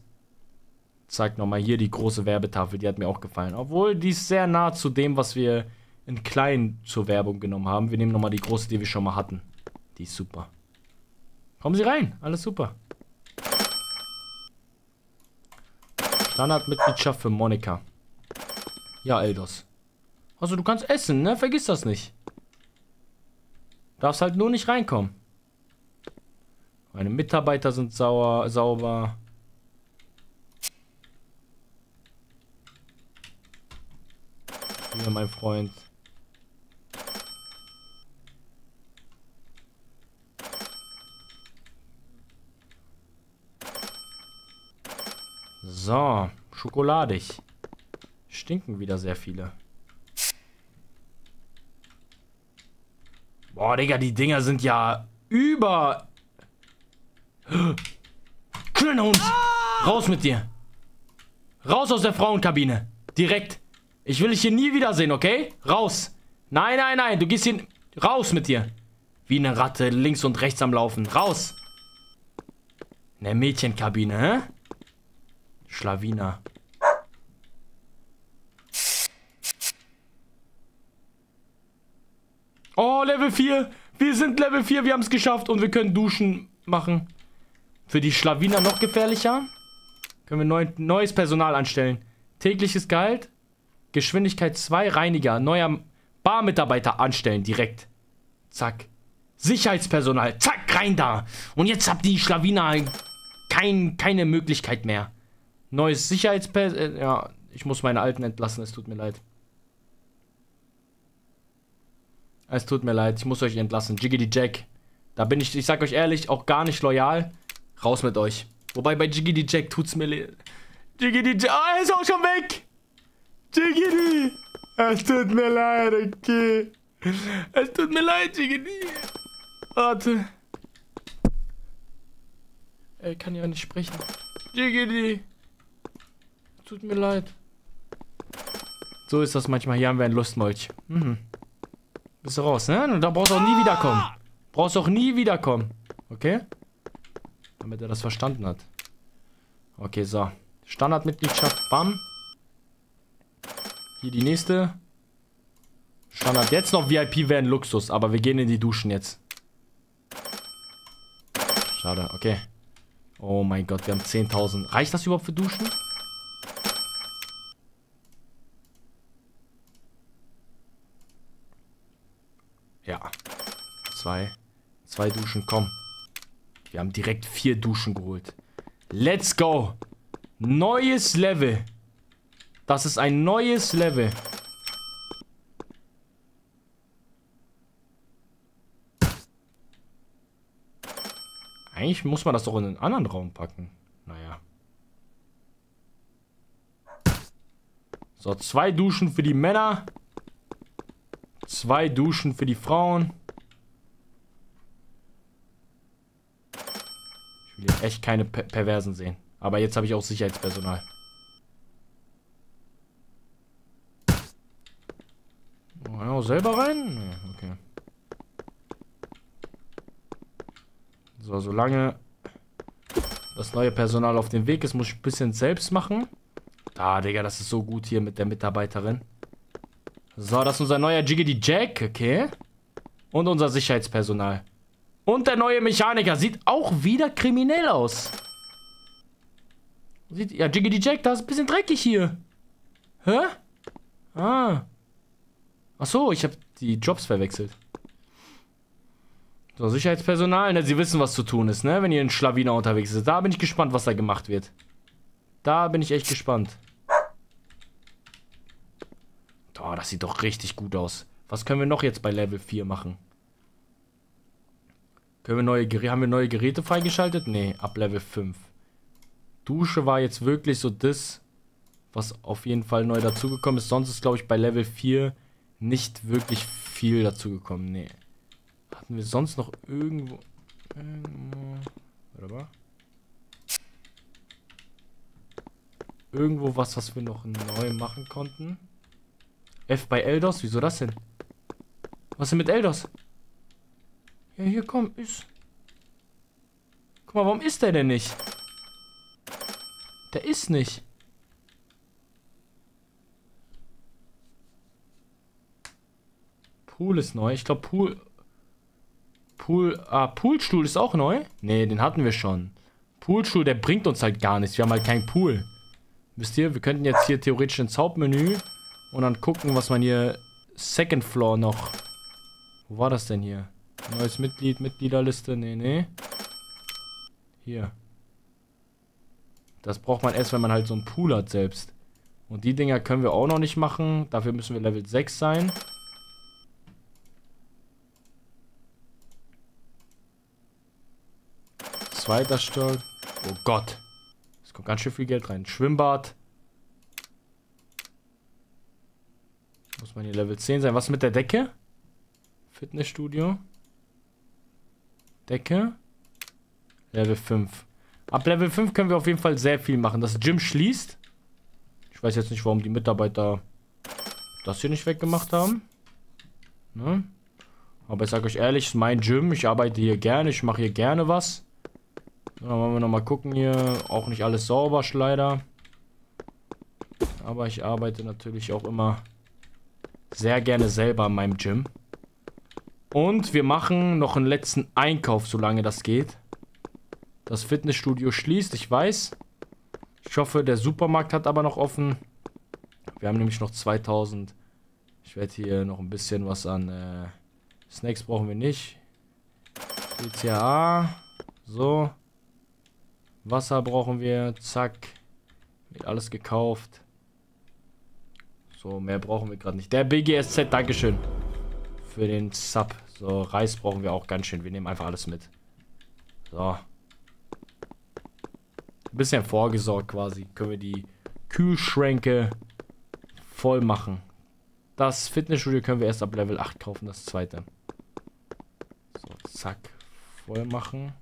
Zeig nochmal hier die große Werbetafel. Die hat mir auch gefallen. Obwohl, die ist sehr nah zu dem, was wir in klein zur Werbung genommen haben. Wir nehmen nochmal die große, die wir schon mal hatten. Die ist super. Kommen Sie rein. Alles super. Standardmitgliedschaft für Monika. Ja, Eldos. Also du kannst essen, ne? Vergiss das nicht. Darfst halt nur nicht reinkommen. Meine Mitarbeiter sind sauer, sauber. Hier, mein Freund. So, schokoladig. Stinken wieder sehr viele. Boah, Digga, die Dinger sind ja über Kleiner Hund! Raus mit dir! Raus aus der Frauenkabine! Direkt! Ich will dich hier nie wiedersehen, okay? Raus! Nein, nein, nein, du gehst hier... Raus mit dir! Wie eine Ratte, links und rechts am Laufen. Raus! In der Mädchenkabine, hä? Schlawiner. Oh, Level 4. Wir sind Level 4. Wir haben es geschafft. Und wir können Duschen machen. Für die Schlawiner noch gefährlicher. Können wir neu, neues Personal anstellen. Tägliches Gehalt. Geschwindigkeit 2. Reiniger. Neuer Barmitarbeiter anstellen. Direkt. Zack. Sicherheitspersonal. Zack, rein da. Und jetzt habt die Schlawiner kein, keine Möglichkeit mehr. Neues Sicherheitspersonal. Äh, ja, ich muss meine Alten entlassen. Es tut mir leid. Es tut mir leid. Ich muss euch entlassen. Jiggity Jack. Da bin ich, ich sag euch ehrlich, auch gar nicht loyal. Raus mit euch. Wobei bei Jiggy die Jack tut's mir Jiggity, ah, er ist auch schon weg. Jiggity. Es tut mir leid, okay. Es tut mir leid, Jiggity. Warte. Er kann ja nicht sprechen. Jiggity. Tut mir leid. So ist das manchmal. Hier haben wir ein Lustmolch. Mhm. Bist du raus, ne? Und da brauchst du auch nie wiederkommen. Brauchst auch nie wiederkommen. Okay? Damit er das verstanden hat. Okay, so. Standardmitgliedschaft, bam. Hier die nächste. Standard. Jetzt noch VIP wäre ein Luxus, aber wir gehen in die Duschen jetzt. Schade, okay. Oh mein Gott, wir haben 10.000. Reicht das überhaupt für Duschen? Ja. Zwei. Zwei Duschen, komm. Wir haben direkt vier Duschen geholt. Let's go. Neues Level. Das ist ein neues Level. Eigentlich muss man das doch in einen anderen Raum packen. Naja. So, zwei Duschen für die Männer. Zwei Duschen für die Frauen. Ich will hier echt keine per Perversen sehen. Aber jetzt habe ich auch Sicherheitspersonal. Oh, selber rein? Nee, okay. So, solange das neue Personal auf dem Weg ist, muss ich ein bisschen selbst machen. Ah, Digga, das ist so gut hier mit der Mitarbeiterin. So, das ist unser neuer Jiggity Jack, okay. Und unser Sicherheitspersonal. Und der neue Mechaniker sieht auch wieder kriminell aus. Sieht, ja, Jiggity Jack, da ist ein bisschen dreckig hier. Hä? Ah. Ach so, ich habe die Jobs verwechselt. So, Sicherheitspersonal, ne, sie wissen, was zu tun ist, ne, wenn ihr in Schlawiner unterwegs ist. Da bin ich gespannt, was da gemacht wird. Da bin ich echt gespannt. Oh, das sieht doch richtig gut aus. Was können wir noch jetzt bei Level 4 machen? Können wir neue Geräte, haben wir neue Geräte freigeschaltet? Nee, ab Level 5. Dusche war jetzt wirklich so das, was auf jeden Fall neu dazugekommen ist. Sonst ist, glaube ich, bei Level 4 nicht wirklich viel dazugekommen. Nee. Hatten wir sonst noch irgendwo... irgendwo warte mal. Irgendwo was, was wir noch neu machen konnten. F bei Eldos? Wieso das denn? Was ist denn mit Eldos? Ja, hier komm, ist. Guck mal, warum ist der denn nicht? Der ist nicht. Pool ist neu. Ich glaube, Pool. Pool. Ah, Poolstuhl ist auch neu? Ne, den hatten wir schon. Poolstuhl, der bringt uns halt gar nichts. Wir haben halt keinen Pool. Wisst ihr, wir könnten jetzt hier theoretisch ins Hauptmenü und dann gucken, was man hier Second Floor noch. Wo war das denn hier? Neues Mitglied, Mitgliederliste. Nee, nee. Hier. Das braucht man erst, wenn man halt so einen Pool hat selbst. Und die Dinger können wir auch noch nicht machen. Dafür müssen wir Level 6 sein. Zweiter Stock. Oh Gott. Es kommt ganz schön viel Geld rein. Schwimmbad. Muss man hier Level 10 sein. Was mit der Decke? Fitnessstudio. Decke. Level 5. Ab Level 5 können wir auf jeden Fall sehr viel machen. Das Gym schließt. Ich weiß jetzt nicht, warum die Mitarbeiter das hier nicht weggemacht haben. Ne? Aber ich sage euch ehrlich, ist mein Gym. Ich arbeite hier gerne. Ich mache hier gerne was. Dann wollen wir nochmal gucken hier. Auch nicht alles sauber, leider. Aber ich arbeite natürlich auch immer sehr gerne selber in meinem Gym. Und wir machen noch einen letzten Einkauf, solange das geht. Das Fitnessstudio schließt, ich weiß. Ich hoffe, der Supermarkt hat aber noch offen. Wir haben nämlich noch 2000. Ich werde hier noch ein bisschen was an äh, Snacks brauchen wir nicht. BCA. So. Wasser brauchen wir. Zack. Wird alles gekauft. So, mehr brauchen wir gerade nicht. Der BGSZ, Dankeschön. Für den Sub. So, Reis brauchen wir auch ganz schön. Wir nehmen einfach alles mit. So. Ein bisschen vorgesorgt quasi. Können wir die Kühlschränke voll machen. Das Fitnessstudio können wir erst ab Level 8 kaufen, das zweite. So, zack. Voll machen.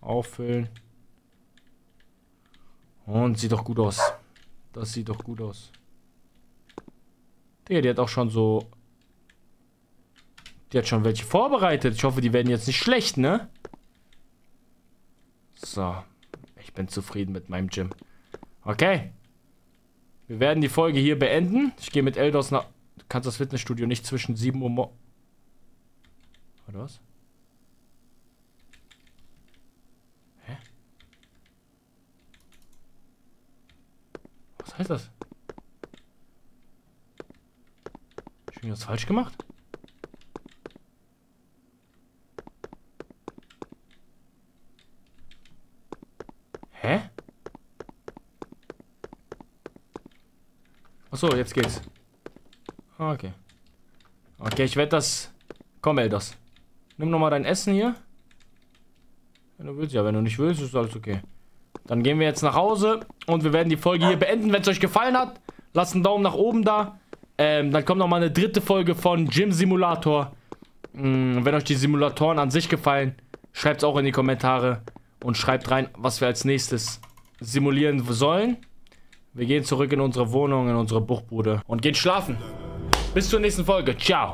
Auffüllen. Und sieht doch gut aus. Das sieht doch gut aus. Der, die hat auch schon so... Die hat schon welche vorbereitet. Ich hoffe, die werden jetzt nicht schlecht, ne? So. Ich bin zufrieden mit meinem Gym. Okay. Wir werden die Folge hier beenden. Ich gehe mit Eldos nach... Du kannst das Fitnessstudio nicht zwischen 7 Uhr mo... Oder was? Hä? Was heißt das? Ich irgendwas falsch gemacht? Hä? Achso, jetzt geht's. Okay. Okay, ich werde das... Komm, Eldos. Nimm nochmal dein Essen hier. Wenn du willst. Ja, wenn du nicht willst, ist alles okay. Dann gehen wir jetzt nach Hause und wir werden die Folge hier beenden. Wenn es euch gefallen hat, lasst einen Daumen nach oben da. Ähm, dann kommt nochmal eine dritte Folge von Gym Simulator. Ähm, wenn euch die Simulatoren an sich gefallen, schreibt es auch in die Kommentare und schreibt rein, was wir als nächstes simulieren sollen. Wir gehen zurück in unsere Wohnung, in unsere Buchbude und gehen schlafen. Bis zur nächsten Folge. Ciao.